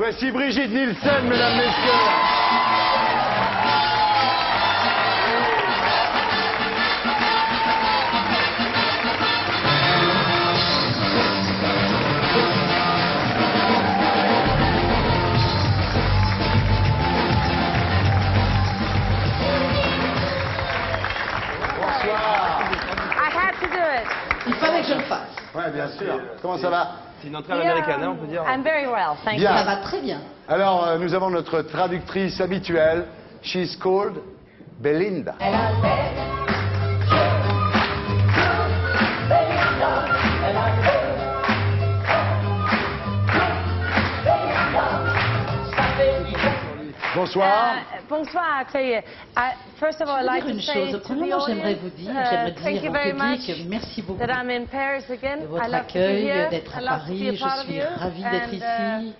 Voici Brigitte Nielsen, mesdames, messieurs. I had to do it. Il fallait que je le fasse. Ouais, bien sûr. Comment ça va? C'est une entrée à l'américaine, hein, on peut dire. I'm very well, thank Bien. Ça va très bien. Alors, euh, nous avons notre traductrice habituelle. She's called Belinda. Bonsoir. Uh, bonsoir, I tell you. I, first of all, I'd Je like to dire say to the Premièrement, j'aimerais audience, vous dire, uh, thank dire you very public, much merci beaucoup that I'm in Paris again. de I votre love to be accueil, here. d'être I à love to be Paris. a Je part of suis you. ravie d'être And, uh, ici,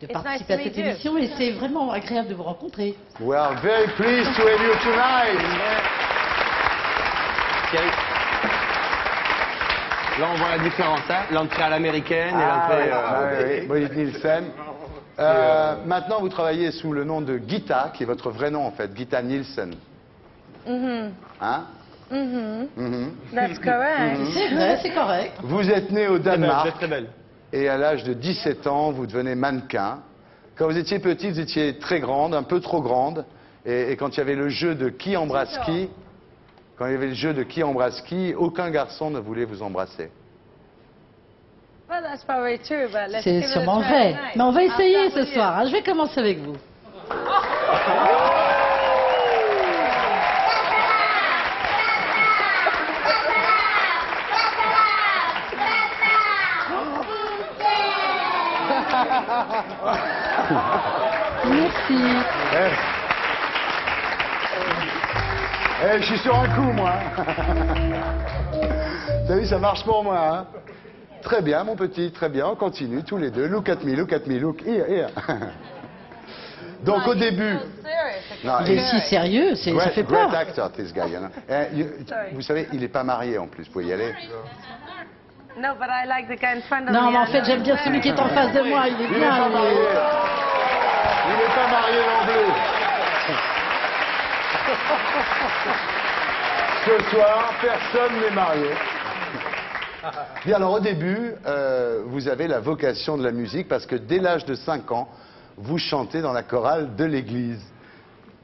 de it's participer à cette émission et c'est vraiment agréable de vous rencontrer. We are very pleased to have you tonight. Là, on voit la différence, hein. L'entrée à l'américaine et Ah, l'entrée. euh, ah, oui, oui. Brigitte Nielsen. Euh, maintenant, vous travaillez sous le nom de Gita, qui est votre vrai nom en fait, Gita Nielsen. Hein Mhm. That's correct. C'est vrai, c'est correct. Vous êtes né au belle, Danemark très belle. et à l'âge de 17 ans, vous devenez mannequin. Quand vous étiez petite, vous étiez très grande, un peu trop grande. Et, et quand il y avait le jeu de qui embrasse qui, quand il y avait le jeu de qui embrasse qui, aucun garçon ne voulait vous embrasser. Well, that's probably true, but let's C'est sûrement vrai. Mais on va essayer ce soir. hein. Je vais commencer avec vous. Merci. Eh, Eh, je suis sur un coup, moi. T'as vu, ça marche pour moi. hein très bien, mon petit, très bien. On continue tous les deux. Look at me, look at me, look here, here. Donc au début, non, Il est si sérieux, c'est- ça Great, fait great peur. actor, this guy. you know. Eh, you- vous savez, il n'est pas marié en plus. Vous pouvez y aller. No, but I like the guy in front of Non, me. mais en I fait, know j'aime bien celui qui est en married. face de moi. Il est Il n'est bien. pas marié. Il n'est pas marié non plus. Ce soir, personne n'est marié. Bien, alors au début, euh, vous avez la vocation de la musique parce que dès l'âge de 5 ans, vous chantez dans la chorale de l'église.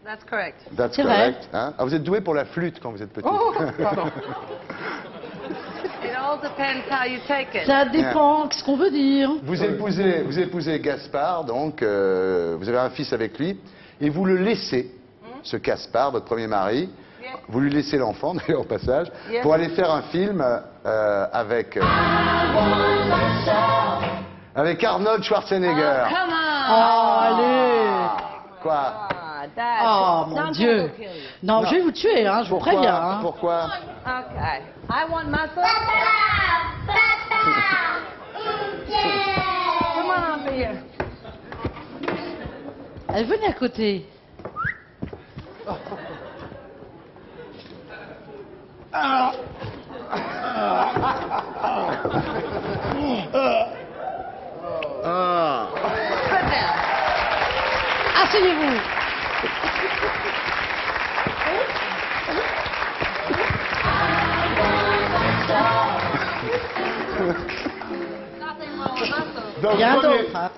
That's correct. That's hein. Ah, vous êtes doué pour la flûte quand vous êtes petit. Oh, pardon. It all depends how you take it. Ça dépend ce qu'on veut dire. Vous épousez, vous épousez Gaspard, donc euh, vous avez un fils avec lui, et vous le laissez, ce Gaspard, votre premier mari, Yeah. vous lui laissez l'enfant, d'ailleurs au passage, Yeah. pour aller faire un film euh, avec, euh, avec Arnold Schwarzenegger. Come on. Oh, allez. Quoi Ah. Oh, mon Dieu. you. Non, je vais vous tuer, hein, je vous préviens. hein. Pourquoi Okay. I want muscle. Come on over here. Allez, venez à côté. Ah.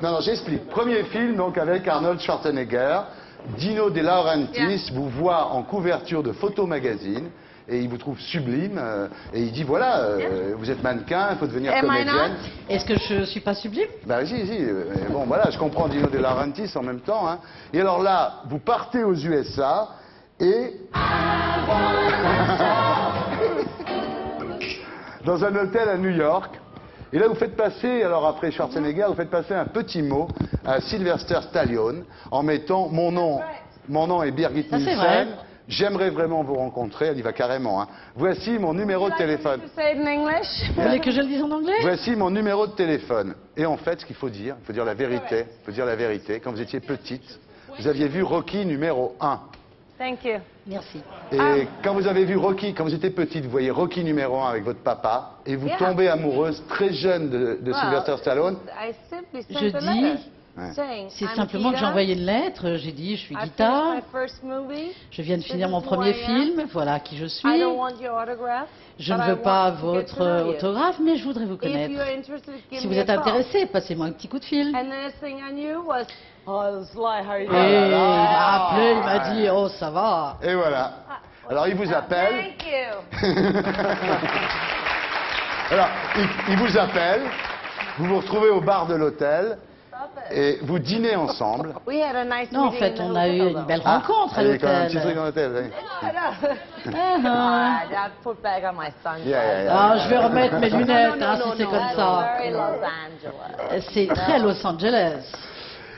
Non, non, j'explique. Premier film, donc, avec Arnold Schwarzenegger. Dino De Laurentiis Yeah. vous voit en couverture de Photo Magazine et il vous trouve sublime. euh, et il dit voilà, euh, vous êtes mannequin, il faut devenir Am comédienne. not? Est-ce que je suis pas sublime? Bah si, si. mais bon, voilà, je comprends Dino De Laurentiis en même temps. hein. Et alors là, vous partez aux USA et... dans un hôtel à New York. Et là, vous faites passer, alors après Schwarzenegger, vous faites passer un petit mot à Sylvester Stallone en mettant mon nom. Mon nom est Birgit Ça, c'est Nielsen. vrai. J'aimerais vraiment vous rencontrer. Elle y va carrément. hein. Voici mon numéro de téléphone. You say it in English? Vous voulez que je le dise en anglais? Voici mon numéro de téléphone. Et en fait, ce qu'il faut dire, il faut dire la vérité. Il faut dire la vérité. Quand vous étiez petite, vous aviez vu Rocky numéro 1. Thank you. Merci. Et Ah. quand vous avez vu Rocky, quand vous étiez petite, vous voyez Rocky numéro 1 avec votre papa, et vous Yeah. tombez amoureuse très jeune de, de Well, Sylvester Stallone. I simply Je dis, c'est simplement que j'ai envoyé une lettre, euh, j'ai dit je suis Guita, je viens de finir mon premier film, voilà qui je suis. Je ne veux pas votre autographe, mais je voudrais vous connaître. Si vous êtes intéressé, passez-moi un petit coup de fil. Et il m'a appelé, il m'a dit oh ça va. Et voilà. Alors il vous appelle. Alors il vous appelle. Vous vous retrouvez au bar de l'hôtel et vous dînez ensemble. We had a nice Non, en fait, on a eu une belle Ah, rencontre à il y a quand même un petit truc dans l'hôtel. Ah, je vais remettre mes lunettes hein, si c'est comme ça. very Los Angeles. C'est très Los Angeles.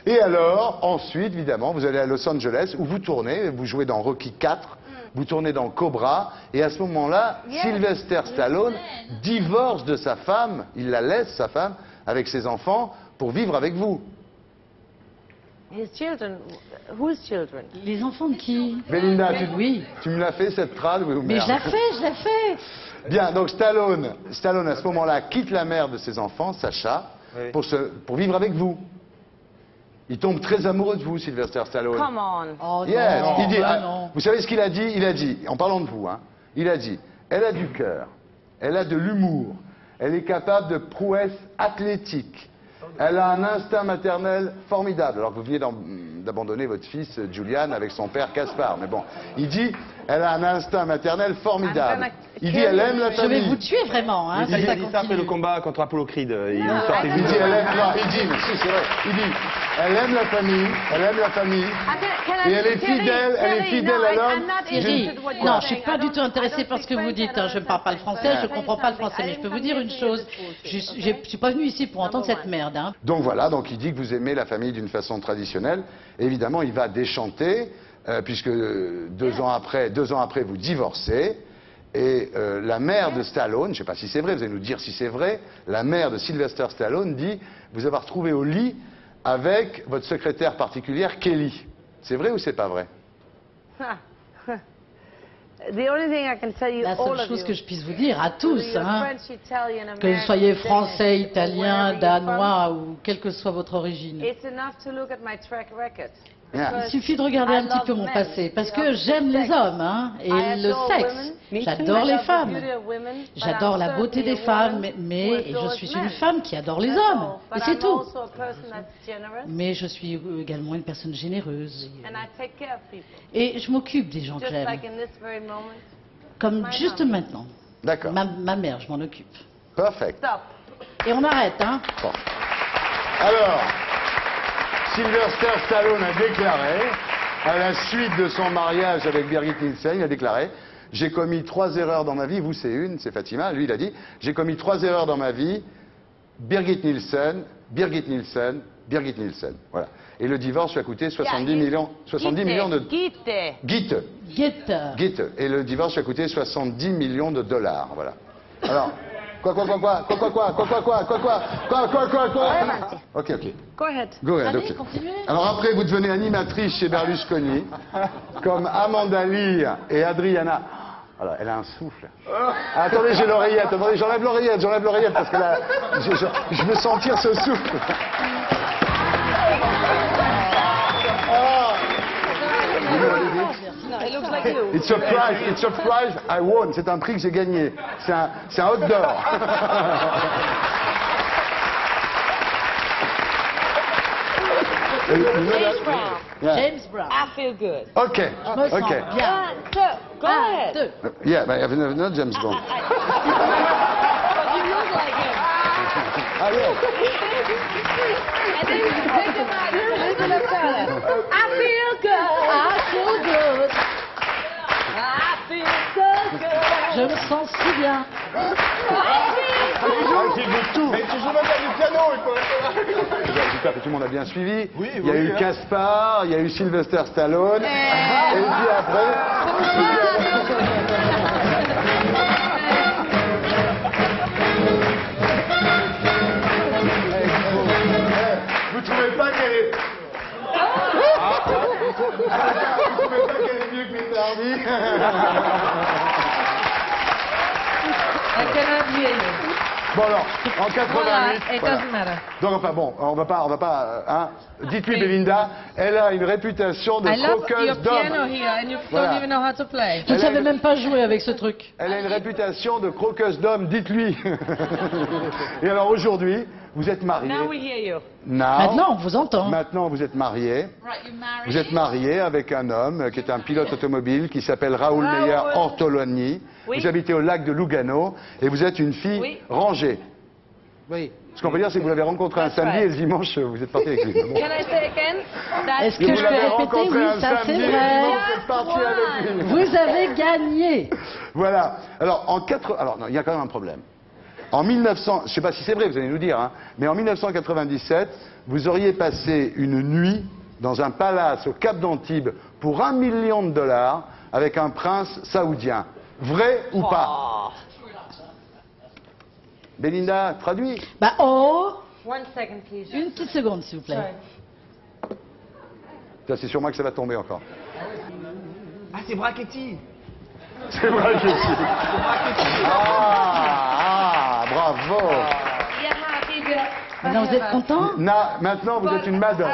Et alors, ensuite, évidemment, vous allez à Los Angeles où vous tournez, vous jouez dans Rocky 4, vous tournez dans Cobra, et à ce moment-là, Yes. Sylvester Stallone divorce de sa femme, il la laisse, sa femme, avec ses enfants, pour vivre avec vous. His children, whose children? Les enfants de qui? Belinda, tu, Oui. tu me l'as fait cette trad oui, ou Mais je l'ai fait, je l'ai fait. Bien, donc Stallone, Stallone à ce moment-là quitte la mère de ses enfants, Sacha, Oui. pour, se, pour vivre avec vous. Il tombe très amoureux de vous, Sylvester Stallone. Come on. Oh Yes, non, il dit, bah ah, non. vous savez ce qu'il a dit? Il a dit, en parlant de vous, hein, il a dit, elle a du cœur, elle a de l'humour, elle est capable de prouesses athlétiques, elle a un instinct maternel formidable. Alors que vous venez d'abandonner votre fils euh, Julian avec son père Caspar, mais bon, il dit, elle a un instinct maternel formidable. Gonna Il dit, elle aime la Je vais famille. vous tuer vraiment, hein, Il dit, ça il dit ça après le combat contre Apollo Creed. Il Non, sortait I Il dit, elle aime, non, il dit, mais si, c'est vrai. Il dit, elle aime la famille, elle aime la famille. I- Et elle est fidèle, elle est fidèle à l'homme. I'm not Thierry, interested in what you're non, je suis saying. pas I du don't- tout intéressée I par ce que don't vous dites. French, hein. Je ne I parle pas le français, je understand. comprends pas le français, I mais je peux didn't vous dire come une here to hear chose. Je je suis pas venue ici pour entendre Number cette merde. hein. Donc voilà, donc il dit que vous aimez la famille d'une façon traditionnelle. Évidemment, il va déchanter, euh, puisque deux ans après, deux ans après, vous divorcez. Et euh, la mère de Stallone, je ne sais pas si c'est vrai, vous allez nous dire si c'est vrai, la mère de Sylvester Stallone dit vous avoir trouvé au lit avec votre secrétaire particulière Kelly. C'est vrai ou c'est pas vrai? The only thing I can tell you, La seule chose que je puisse vous dire à tous, hein, French, Italian, que vous American, soyez français, italien, danois ou quelle que soit votre origine. Il suffit de regarder un petit peu mon passé, parce que j'aime les hommes hein, et le sexe. J'adore les femmes. J'adore la beauté des femmes, mais je suis une femme qui adore les hommes. Et c'est tout. Mais je suis également une personne généreuse. Et je m'occupe des gens que j'aime. Comme juste maintenant. D'accord. Ma, mère, je m'en occupe. Perfect. Et on arrête, hein. Alors. Sylvester Stallone a déclaré, à la suite de son mariage avec Birgit Nielsen, il a déclaré J'ai commis trois erreurs dans ma vie, vous c'est une, c'est Fatima, lui il a dit J'ai commis trois erreurs dans ma vie, Birgit Nielsen, Birgit Nielsen, Birgit Nielsen. Voilà. Et le divorce lui a coûté 70 Yeah, millions, 70 millions de. Guette. Gitte. Et le divorce lui a coûté 70 millions de dollars. Voilà. Alors, quoi, quoi, quoi, quoi, quoi, quoi, quoi, quoi, quoi, quoi, quoi, quoi, quoi, quoi, quoi, quoi. Ok, ok. Go ahead. Go ahead, Allez, ok. continuez. Alors après, vous devenez animatrice chez Berlusconi, comme Amanda Lear et Adriana. Alors, elle a un souffle. Ah, attendez, j'ai l'oreillette. Attendez, j'enlève l'oreillette, j'enlève l'oreillette parce que là, je, je- je veux sentir ce souffle. It's a prize, it's a prize I won. C'est un prix que j'ai gagné. C'est un, c'est un hot d'or. James Brown. Yeah. James Brown. I feel good. Ok, Je me sens ok. bien. One, two, go Un, ahead. deux. Yeah, but I have no, no James Bond. But you look like him. Ah, yeah. And then you take him out and listen to fella. I feel good. Ah. I feel good. Je me sens si bien. Ah, il veut tout. Mais tu joues même pas du piano, il faut J'espère que tout le monde a bien suivi. Oui, il y a oui, eu hein. Caspar, il y a eu Sylvester Stallone. Et puis après. Vous trouvez pas qu'elle est. Ah, Vous trouvez pas qu'elle est canadien. Bon alors, en 88. Voilà, it voilà. doesn't matter. Donc enfin bon, on va pas, on va pas, euh, hein. Dites-lui Belinda, elle a une réputation de I croqueuse piano d'homme. here and you Voilà. don't even know how to play. Je ne Elle a savais une- même pas jouer avec ce truc. Elle a une réputation de croqueuse d'homme, dites-lui. Et alors aujourd'hui, vous êtes marié. Now we hear you. Now. Maintenant, on vous entend. Maintenant, vous êtes marié. Vous êtes marié avec un homme euh, qui est un pilote automobile qui s'appelle Raoul Raoul. Meyer Ortolani. Oui. Vous habitez au lac de Lugano et vous êtes une fille Oui. rangée. Oui. Ce qu'on peut dire, c'est que vous l'avez rencontré un samedi right. et le dimanche, vous êtes parti avec lui. Bon. Can I say again? That's Est-ce que vous je peux répéter? Oui, ça c'est vrai. vous. Vous avez gagné. Voilà. Alors, en quatre... Alors, non, il y a quand même un problème. En 1900, je ne sais pas si c'est vrai, vous allez nous dire, hein, mais en 1997, vous auriez passé une nuit dans un palace au Cap d'Antibes pour un million de dollars avec un prince saoudien. Vrai ou pas? Belinda, traduis. Bah oh One second, please. Une petite seconde, s'il vous plaît. Ça, C'est sur moi que ça va tomber encore. Ah, c'est Brachetti. C'est. Ah, ah, bravo. Maintenant, vous êtes content Na- maintenant, vous êtes une there.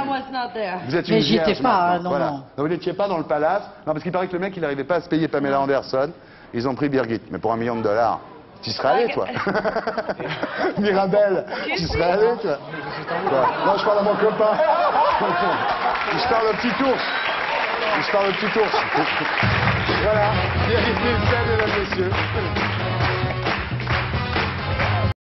Vous êtes une Mais j'y étais vierge pas, maintenant. hein, non, Voilà. non. Donc, vous n'étiez pas dans le palace. Non, parce qu'il paraît que le mec, il n'arrivait pas à se payer Pamela Anderson. Ils ont pris Birgit. Mais pour un million de dollars, tu serais allé, toi Mirabelle, tu serais allé, toi Non, je parle à mon copain. Je parle au petit ours. Je parle au petit ours. Voilà. Birgit Nielsen, mesdames, messieurs.